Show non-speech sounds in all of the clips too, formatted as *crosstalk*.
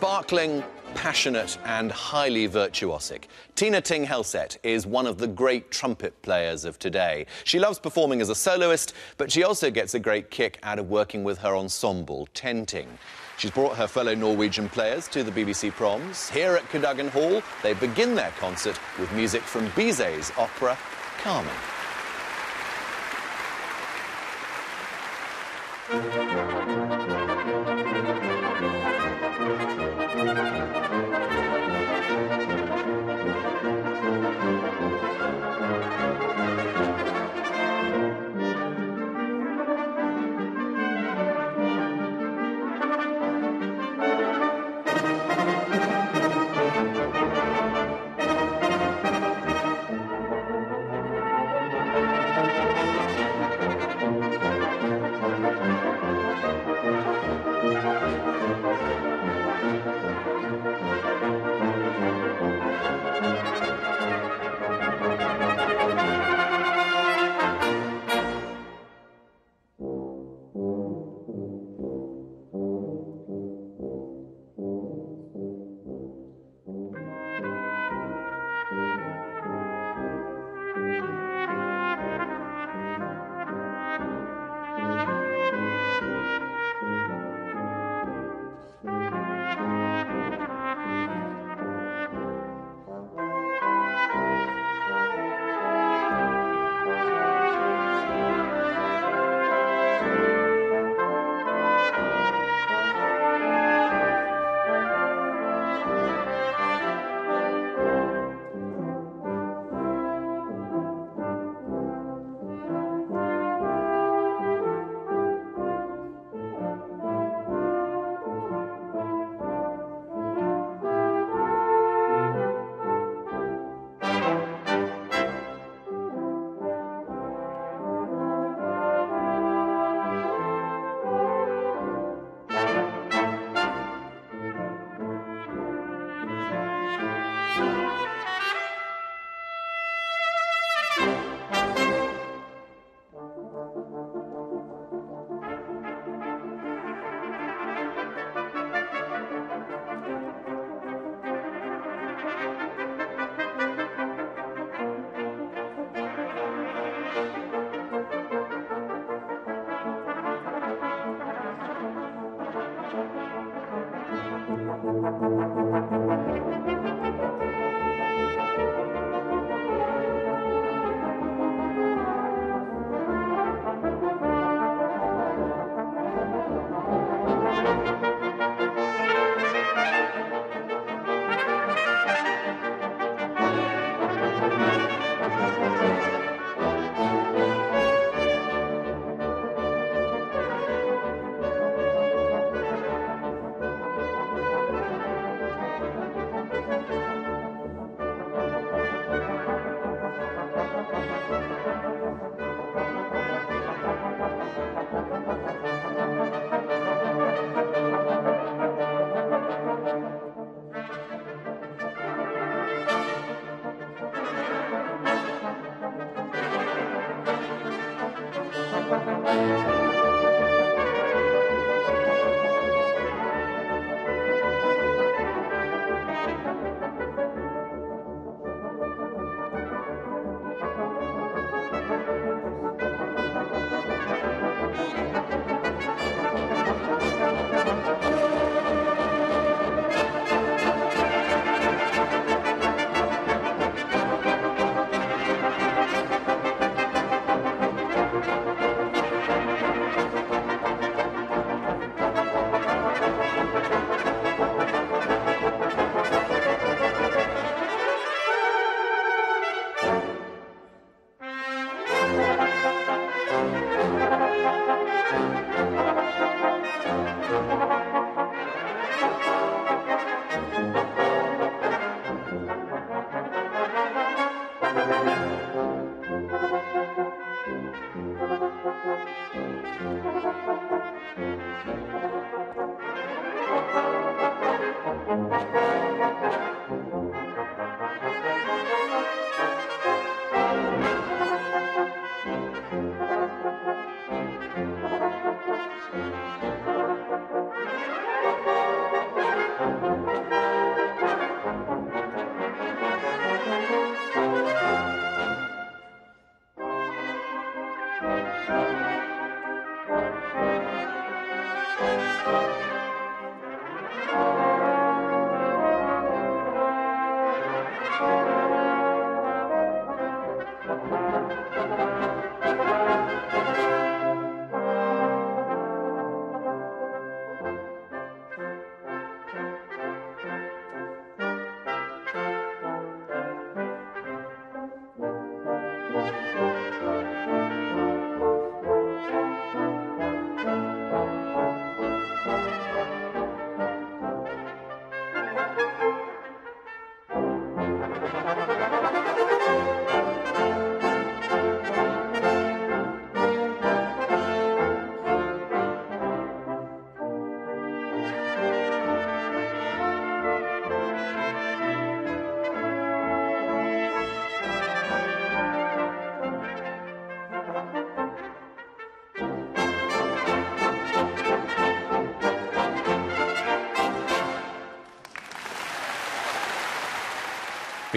Sparkling, passionate, and highly virtuosic, Tine Thing Helseth is one of the great trumpet players of today. She loves performing as a soloist, but she also gets a great kick out of working with her ensemble, tenThing. She's brought her fellow Norwegian players to the BBC Proms. Here at Cadogan Hall, they begin their concert with music from Bizet's opera, Carmen. Thank *laughs* you.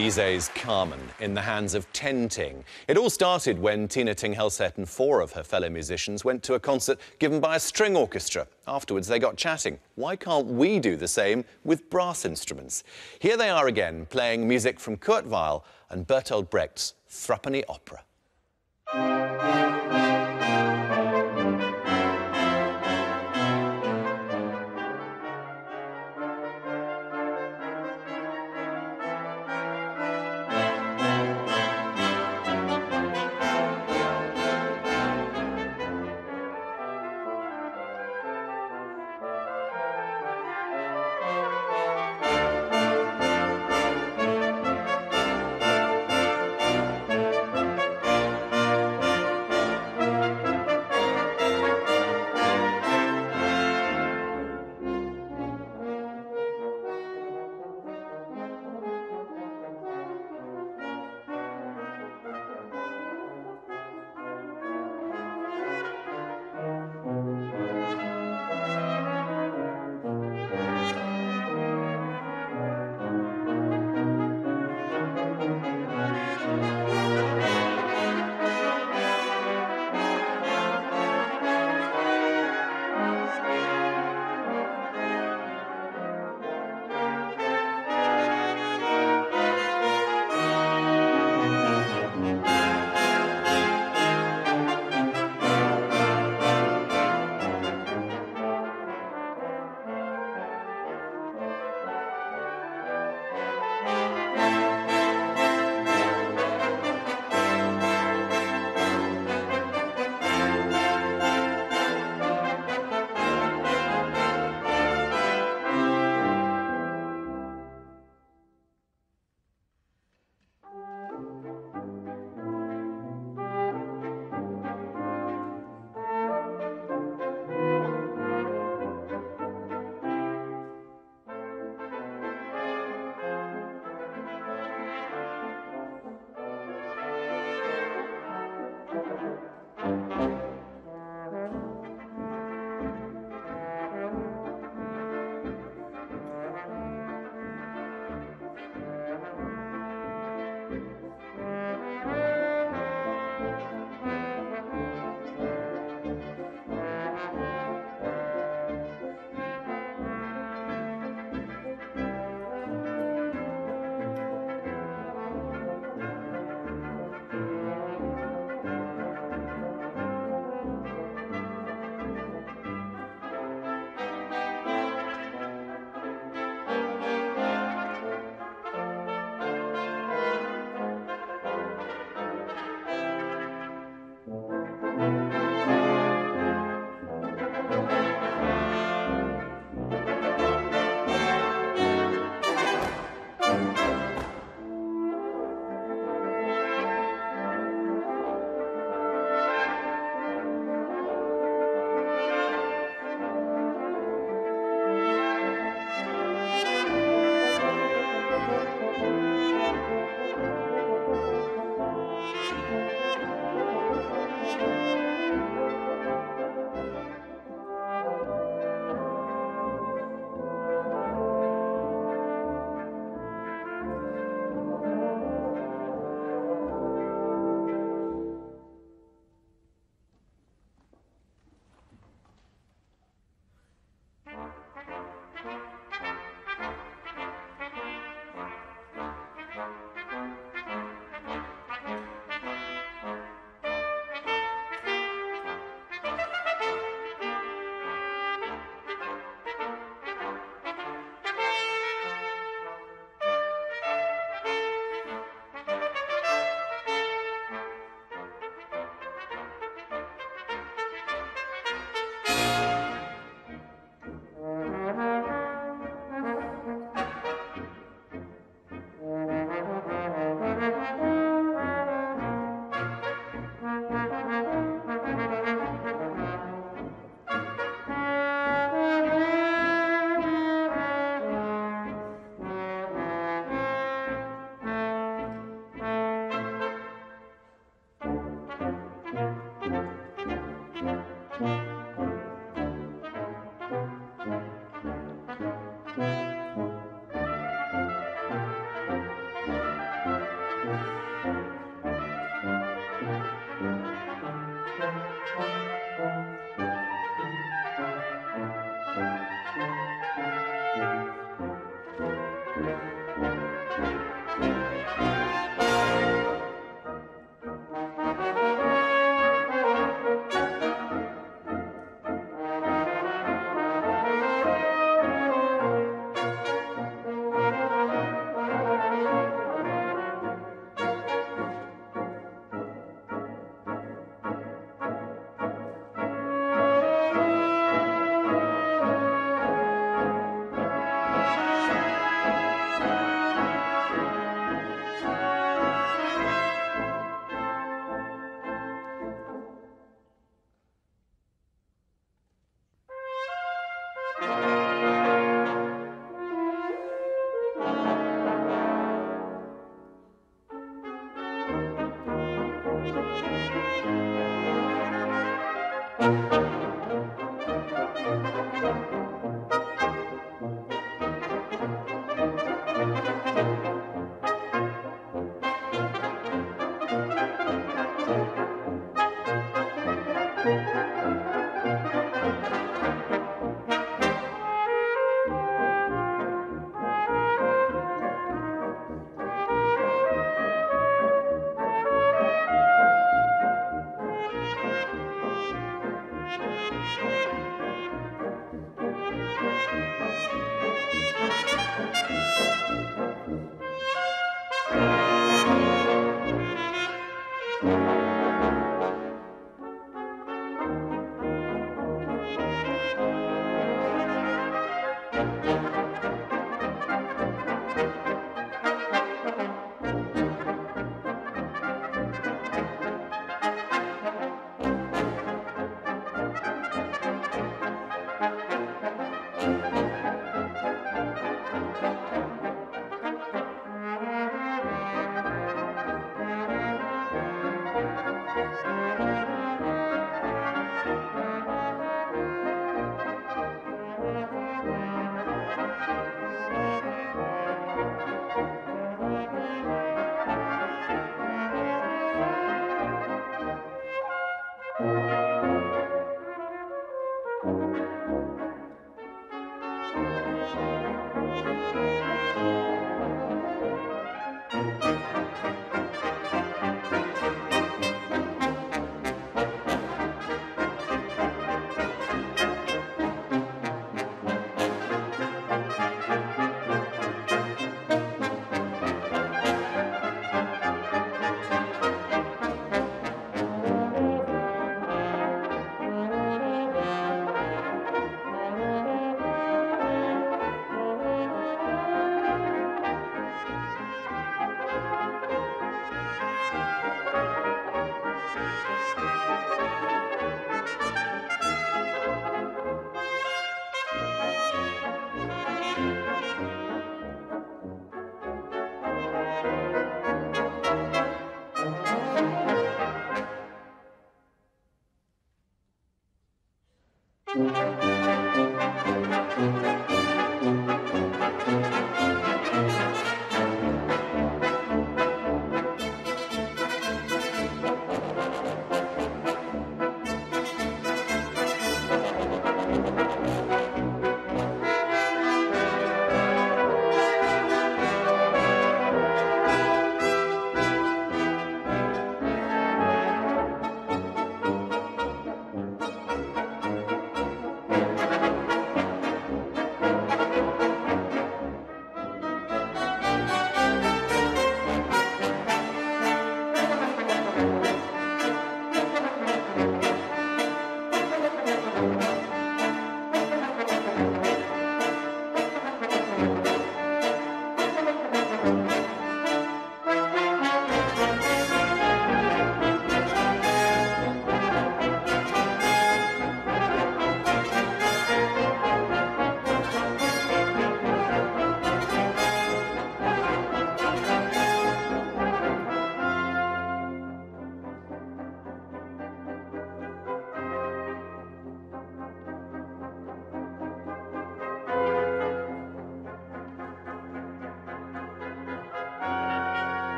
Bizet's Carmen in the hands of tenThing. It all started when Tine Thing Helseth and four of her fellow musicians went to a concert given by a string orchestra. Afterwards, they got chatting. Why can't we do the same with brass instruments? Here they are again, playing music from Kurt Weill and Bertolt Brecht's Threepenny Opera.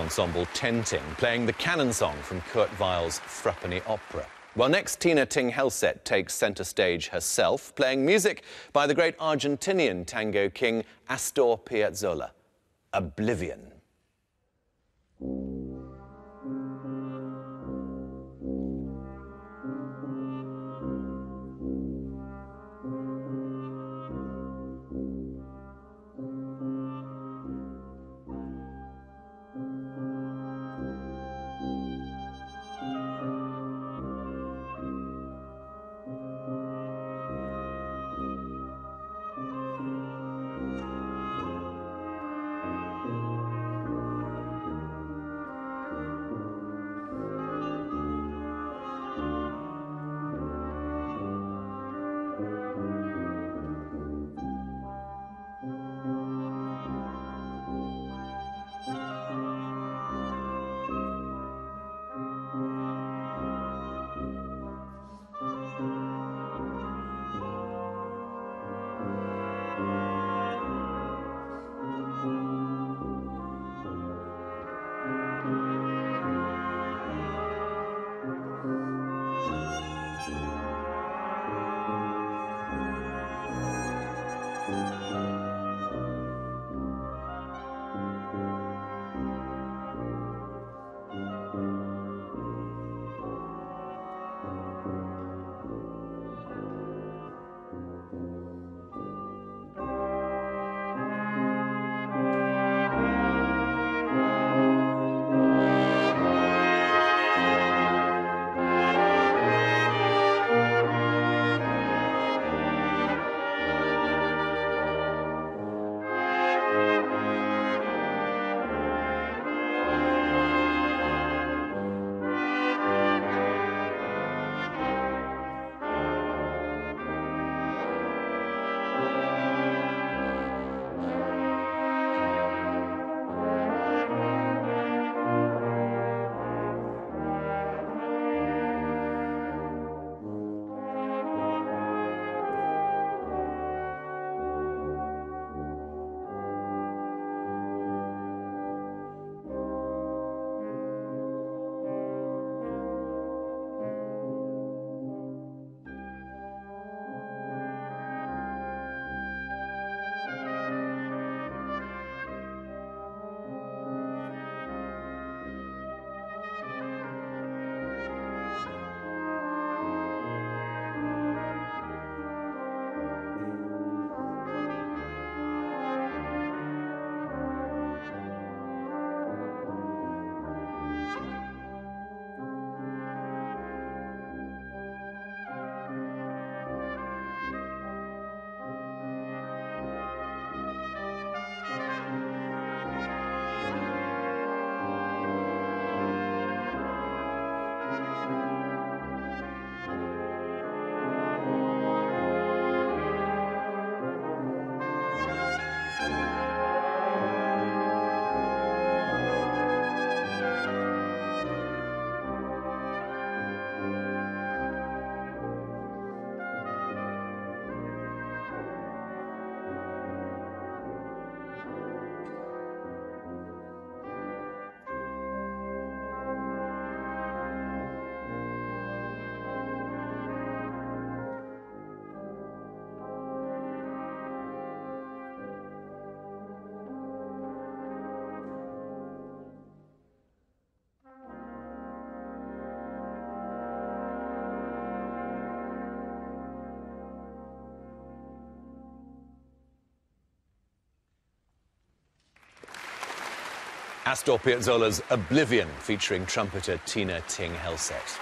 Ensemble tenThing, playing the canon song from Kurt Weill's Threepenny Opera. Well, next, Tine Thing Helseth takes centre stage herself, playing music by the great Argentinian tango king Astor Piazzolla. Oblivion. Astor Piazzolla's Oblivion featuring trumpeter Tine Thing Helseth.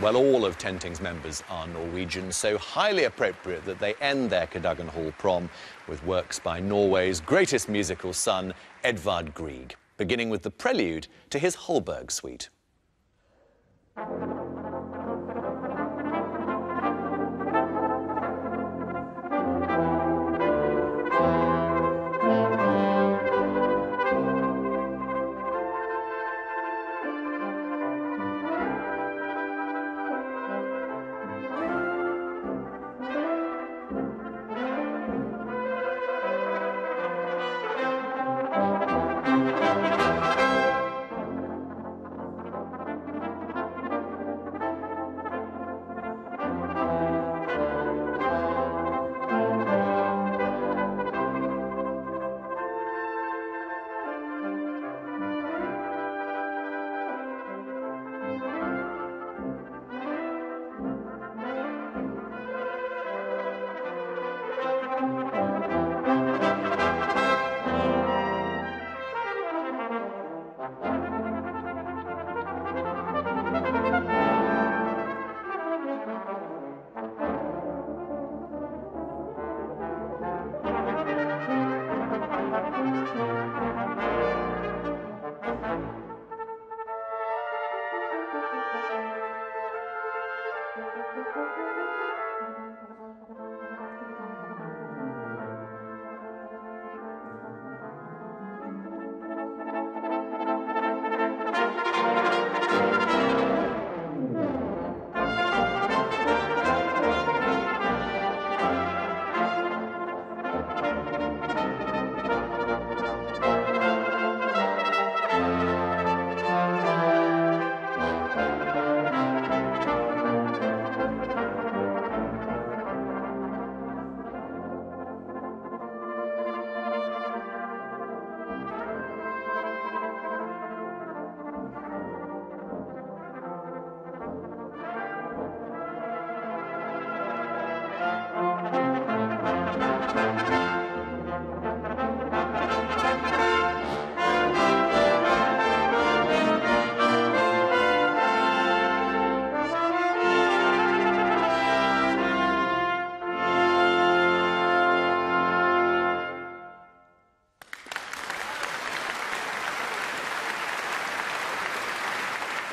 Well, all of tenThing's members are Norwegian, so highly appropriate that they end their Cadogan Hall prom with works by Norway's greatest musical son, Edvard Grieg, beginning with the prelude to his Holberg suite.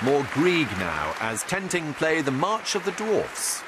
More Grieg now as tenThing play the March of the Dwarfs.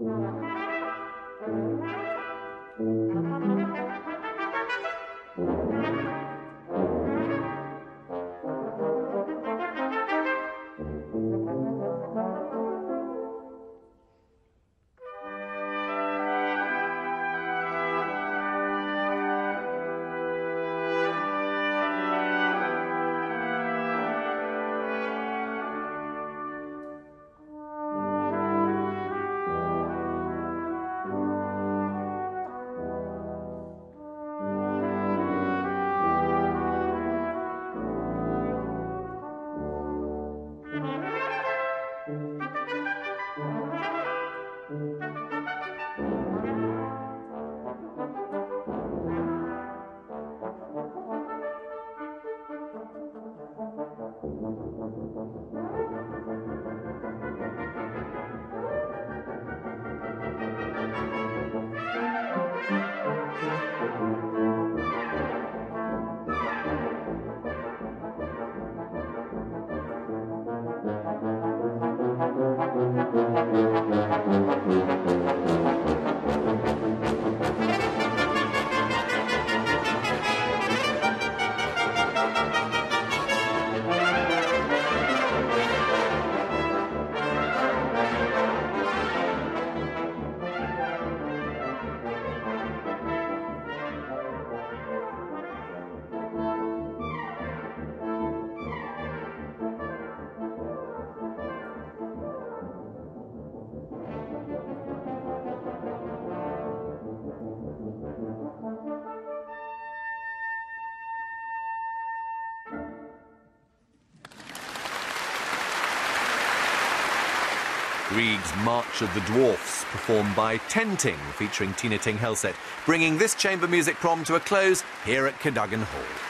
Música Grieg's March of the Dwarfs, performed by tenThing, featuring Tine Thing Helseth, bringing this chamber music prom to a close here at Cadogan Hall.